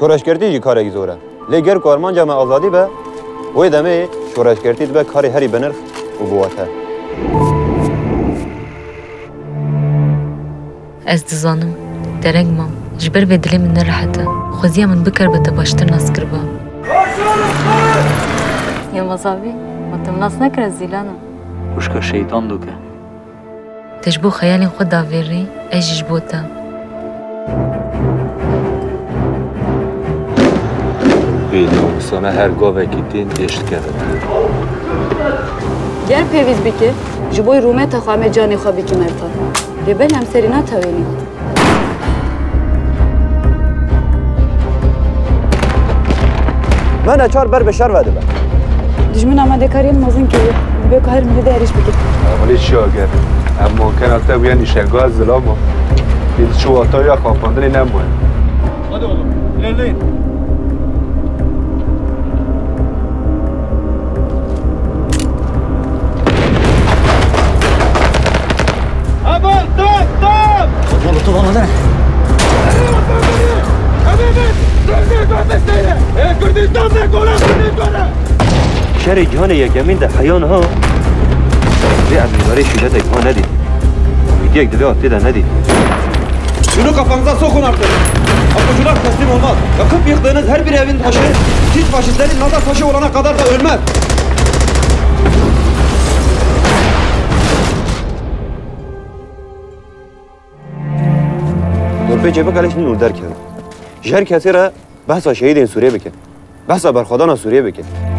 شورشگردی جی کاری زوره لگر کارمان جمع آزادی به وی دمه شورشگردی به کاری هری بنرخ و بواته از دزانم درنگ مام جبر به دلی من من بکر به تباشتر ناس کربا یا مزاوی مطم ناس نکر از زیلانم کشکا شیطان خیالی خود داویری ایجیش بوتم namusane her gavekî tên êştkeve. Ger peviz bike, ji boy rûmeta xwe me canê xwe bikî mertan. Rêbel hem serî natewênî. me neçar ber bi şer vedibe Dijmin amadekariyên mezin kiriye. Dibe ku her milî de êriş bike. Amalê şager. Em mümkün te wiyan îşenga zilama. Dil çû ataya xapandinê nemoye. Hadi oğlum ilerleyin. شهر جهان یکمین ده حیان ها به امیرباری شیلت ها ندید یک دبی آتی ده ندید Şunu kafanıza sokun artık. Apucular teslim olmaz. Yakıp yıktığınız her bir evin taşı, siz faşistlerin nazar taşı olana kadar da ölmez. گربه جبه کلش نور در کرد جهر کسی را شهید سوریه بکن. بحثا برخودان سوریه بکن.